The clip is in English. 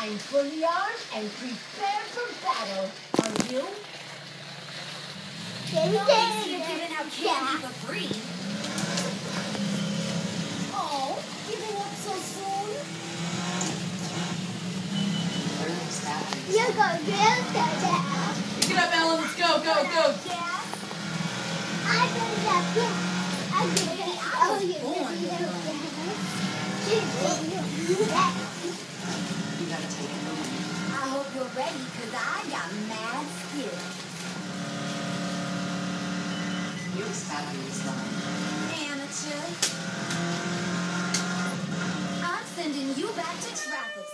I'm fully armed and prepared for battle. Are you? No, you're giving out candy for free. Oh, giving up so soon? You go real down. Pick it up, Ellen. Let's go, go, go. I go up here. I go up Oh, you born real with down. You To slide. Amateur. I'm sending you back to Travis.